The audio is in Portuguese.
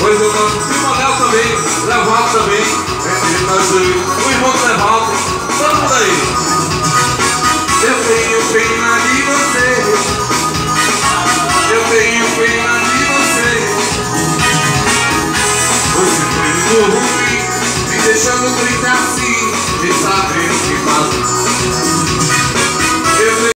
Pois eu não. E o Manel também, Levaldo também. Entre nós dois. O irmão do Levaldo. Todo mundo aí. Eu tenho pena de você. Eu tenho pena de você. Você foi muito ruim, me deixando gritar assim, me